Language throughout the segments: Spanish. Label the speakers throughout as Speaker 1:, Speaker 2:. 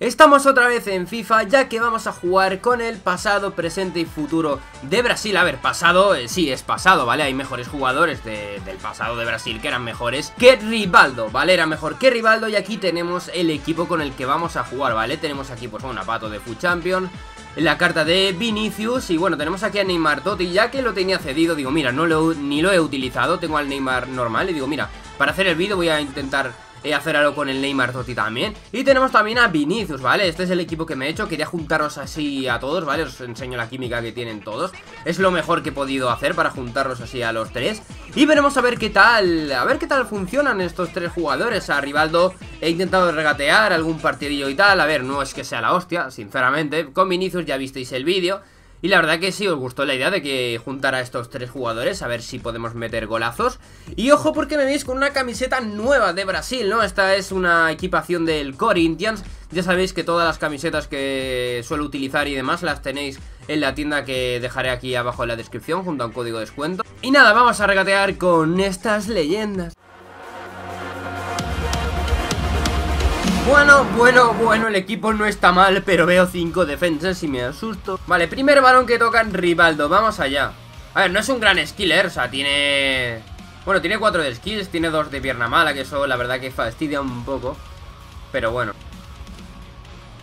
Speaker 1: Estamos otra vez en FIFA ya que vamos a jugar con el pasado, presente y futuro de Brasil A ver, pasado, eh, sí, es pasado, ¿vale? Hay mejores jugadores del pasado de Brasil que eran mejores que Rivaldo, ¿vale? Era mejor que Rivaldo y aquí tenemos el equipo con el que vamos a jugar, ¿vale? Tenemos aquí pues un pato de Food Champion la carta de Vinicius y bueno, tenemos aquí a Neymar Totti ya que lo tenía cedido, digo, mira, no lo, ni lo he utilizado, tengo al Neymar normal y digo, mira, para hacer el vídeo voy a intentar eh, hacer algo con el Neymar Totti también. Y tenemos también a Vinicius, ¿vale? Este es el equipo que me he hecho, quería juntarlos así a todos, ¿vale? Os enseño la química que tienen todos. Es lo mejor que he podido hacer para juntarlos así a los tres. Y veremos a ver qué tal, a ver qué tal funcionan estos tres jugadores. A Rivaldo he intentado regatear algún partidillo y tal. A ver, no es que sea la hostia, sinceramente. Con Vinicius ya visteis el vídeo y la verdad que sí, os gustó la idea de que juntara a estos tres jugadores A ver si podemos meter golazos. Y ojo porque me veis con una camiseta nueva de Brasil, ¿no? Esta es una equipación del Corinthians. Ya sabéis que todas las camisetas que suelo utilizar y demás Las tenéis en la tienda que dejaré aquí abajo en la descripción Junto a un código de descuento. Y nada, vamos a regatear con estas leyendas Bueno, bueno, bueno, el equipo no está mal, pero veo cinco defensas y me asusto. Vale, primer balón que tocan Rivaldo, vamos allá. A ver, no es un gran skiller, o sea, tiene... Bueno, tiene cuatro de skills, tiene dos de pierna mala, que eso la verdad que fastidia un poco. Pero bueno.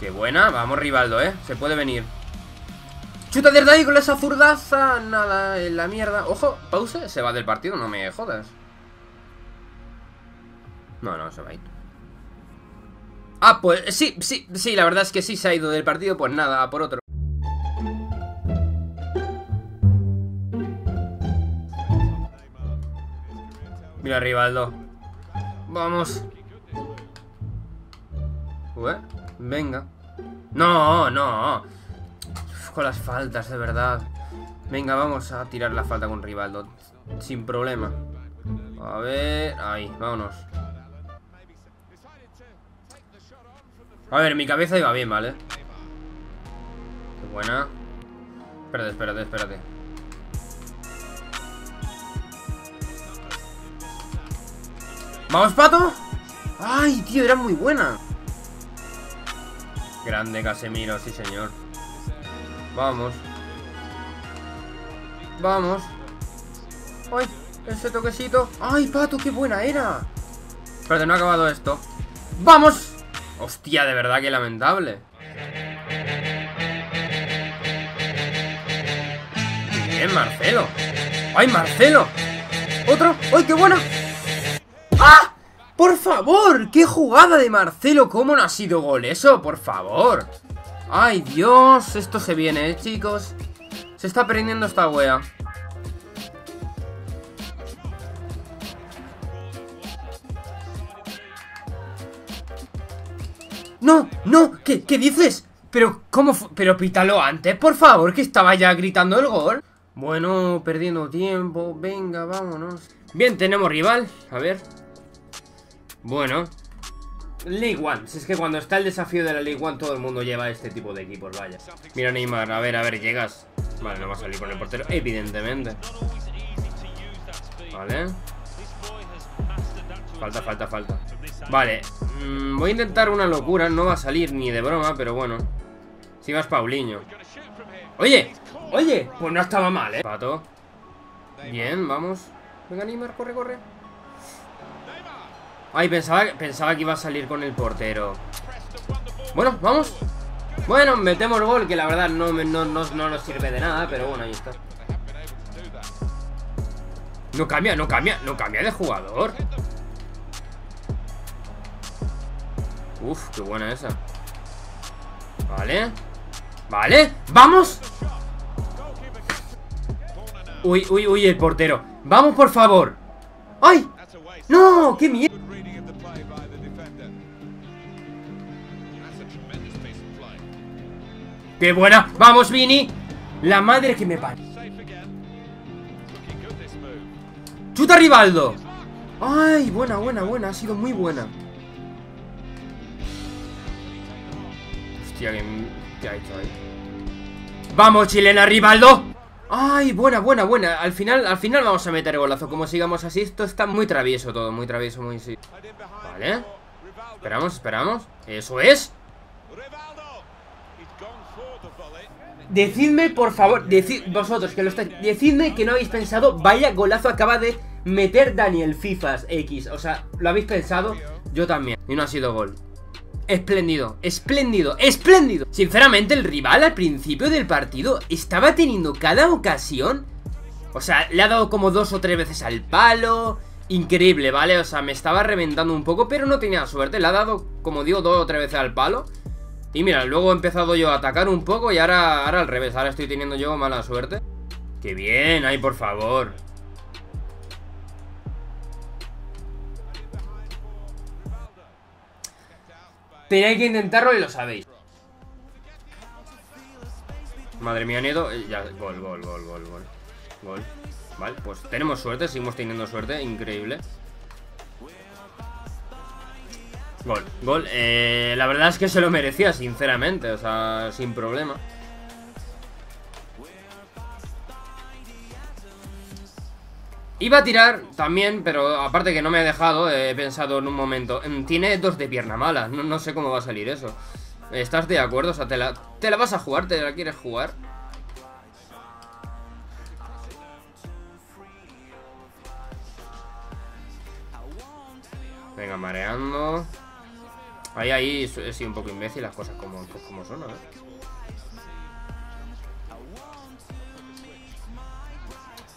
Speaker 1: Qué buena, vamos Rivaldo, ¿eh? Se puede venir. Chuta desde ahí con esa zurdaza, nada, en la mierda. Ojo, pause, se va del partido, no me jodas. No, no, se va a ir. Ah, pues sí, sí, sí, la verdad es que sí se ha ido del partido, pues nada, por otro. Mira, Rivaldo. Vamos. venga. No, no. con las faltas, de verdad. Venga, vamos a tirar la falta con Rivaldo. Sin problema. A ver, ahí, vámonos. A ver, mi cabeza iba bien, ¿vale? Qué buena Espérate, espérate, espérate ¡Vamos, Pato! ¡Ay, tío! Era muy buena Grande Casemiro, sí señor Vamos Vamos ¡Ay! Ese toquecito ¡Ay, Pato! ¡Qué buena era! Espérate, no ha acabado esto ¡Vamos! Hostia, de verdad que lamentable. Bien, Marcelo. ¡Ay, Marcelo! ¡Otro! ¡Ay, qué buena! ¡Ah! ¡Por favor! ¡Qué jugada de Marcelo! ¿Cómo no ha sido gol eso? ¡Por favor! ¡Ay, Dios! Esto se viene, ¿eh, chicos? Se está perdiendo esta wea. ¡No! ¡No! ¿Qué, qué dices? Pero, ¿cómo? Pero pítalo antes, por favor, que estaba ya gritando el gol Bueno, perdiendo tiempo Venga, vámonos Bien, tenemos rival, a ver Bueno League One, si es que cuando está el desafío de la League One Todo el mundo lleva este tipo de equipos, vaya Mira Neymar, a ver, a ver, llegas Vale, no va a salir con el portero, evidentemente Vale Falta, falta, falta Vale, mm, voy a intentar una locura No va a salir ni de broma, pero bueno. Si vas Paulinho. Oye, oye, pues no estaba mal, eh. Pato. Bien, vamos. Venga, Neymar, corre, corre. Ay, pensaba, pensaba que iba a salir con el portero. Bueno, vamos. Bueno, metemos el gol Que la verdad no, no, no, no nos sirve de nada Pero bueno, ahí está. No cambia, no cambia No cambia de jugador Uf, qué buena esa Vale Vale, ¡vamos! Uy, uy, uy, el portero ¡Vamos, por favor! ¡Ay! ¡No! ¡Qué mierda! ¡Qué buena! ¡Vamos, Vini! La madre que me pare ¡Chuta Rivaldo! ¡Ay! Buena, buena, buena Ha sido muy buena ¡Vamos, chilena, Rivaldo! ¡Ay, buena, buena, buena! Al final, al final vamos a meter golazo Como sigamos así, esto está muy travieso todo Muy travieso, muy... Vale Esperamos, esperamos ¡Eso es! Decidme, por favor, decid, vosotros que lo estáis Decidme que no habéis pensado Vaya golazo acaba de meter Daniel Fifas X O sea, ¿lo habéis pensado? Yo también Y no ha sido gol Espléndido, espléndido, espléndido Sinceramente el rival al principio del partido Estaba teniendo cada ocasión O sea, le ha dado como dos o tres veces al palo Increíble, ¿vale? O sea, me estaba reventando un poco Pero no tenía suerte, le ha dado, como digo, dos o tres veces al palo Y mira, luego he empezado yo a atacar un poco Y ahora, ahora al revés, ahora estoy teniendo yo mala suerte ¡Qué bien! ¡Ay, por favor! Tenéis que intentarlo y lo sabéis. Madre mía, Nieto. Eh, ya, gol, gol, gol, gol, gol. Gol. Vale, pues tenemos suerte, seguimos teniendo suerte. Increíble. Gol, gol. Eh, la verdad es que se lo merecía, sinceramente. O sea, sin problema. Iba a tirar también, pero aparte que no me ha dejado, he pensado en un momento, mm, tiene dos de pierna mala, no, sé cómo va a salir eso. ¿Estás de acuerdo? O sea, ¿te la, ¿te la vas a jugar? ¿Te la quieres jugar? Venga, mareando. Ahí, ahí, he sido un poco imbécil las cosas como, como son, ¿eh?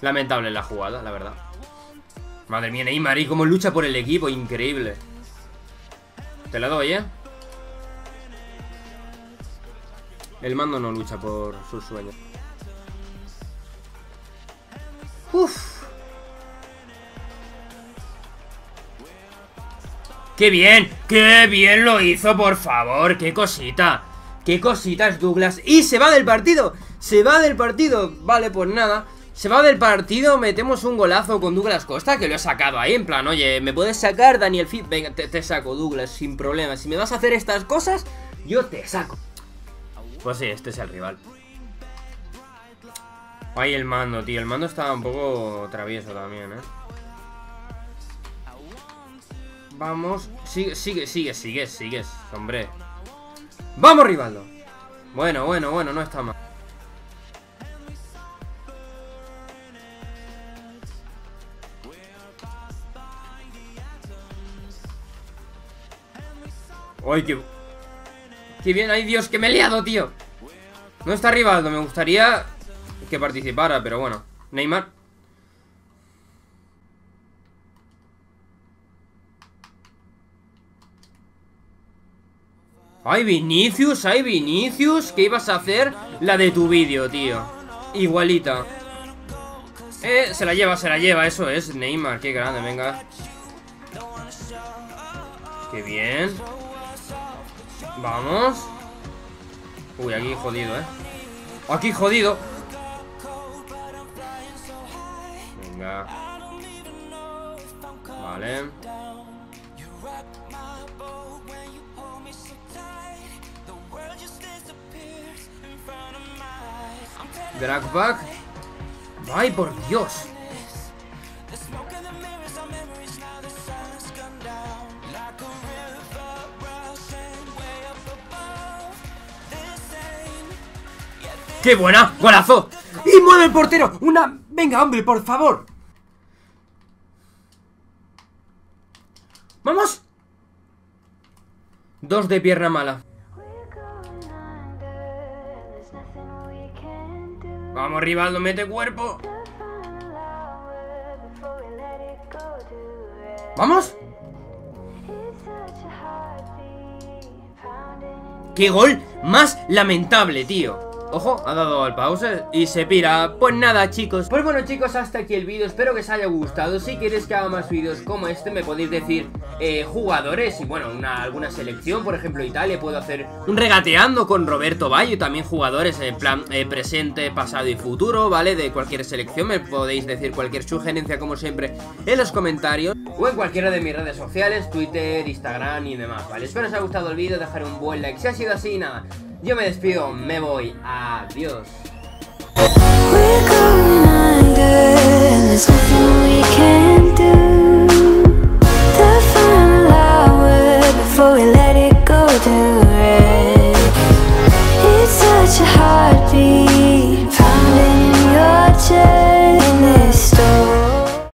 Speaker 1: Lamentable la jugada, la verdad. Madre mía, Neymar, y cómo lucha por el equipo, increíble. Te la doy, ¿eh? El mando no lucha por sus sueños. Uf. ¡Qué bien! ¡Qué bien lo hizo, por favor! ¡Qué cosita! ¡Qué cosita es Douglas! ¡Y se va del partido! ¡Se va del partido! Vale, pues nada se va del partido, metemos un golazo con Douglas Costa Que lo he sacado ahí, en plan, oye, ¿me puedes sacar Daniel Fit? Venga, te, saco Douglas, sin problema. Si me vas a hacer estas cosas, yo te saco Pues sí, este es el rival. Ahí el mando, tío El mando estaba un poco travieso también, eh Vamos Sigue, sigue, sigue, sigue, sigue, hombre. ¡Vamos, Rivaldo! Bueno, bueno, bueno, no está mal ¡Ay, qué... ¡Qué bien! ¡Ay, Dios! ¡Que me he liado, tío! No está Rivaldo, me gustaría que participara, pero bueno Neymar ¡Ay, Vinicius! ¡Ay, Vinicius! ¿Qué ibas a hacer? La de tu vídeo, tío Igualita Eh, se la lleva, se la lleva, eso es Neymar, qué grande, venga Qué bien Vamos. Uy, aquí jodido, ¿eh? Aquí jodido. Venga. Vale. Dragback ¡Ay, por Dios! ¡Qué buena! ¡Golazo! ¡Y mueve el portero! ¡Una... Venga, hombre, por favor! ¡Vamos! Dos de pierna mala Vamos, Rivaldo, mete cuerpo ¡Vamos! ¡Qué gol más lamentable, tío! Ojo, ha dado al pause y se pira. Pues nada chicos, pues bueno chicos hasta aquí el vídeo. Espero que os haya gustado, si queréis que haga más vídeos como este Me podéis decir eh, jugadores y bueno, una, alguna selección. Por ejemplo Italia, puedo hacer un regateando con Roberto Bayo También jugadores en plan eh, presente, pasado y futuro, ¿vale? De cualquier selección, me podéis decir cualquier sugerencia como siempre en los comentarios O en cualquiera de mis redes sociales, Twitter, Instagram y demás, ¿vale? Espero os haya gustado el vídeo, dejar un buen like. Si ha sido así, nada yo me despido, me voy. Adiós.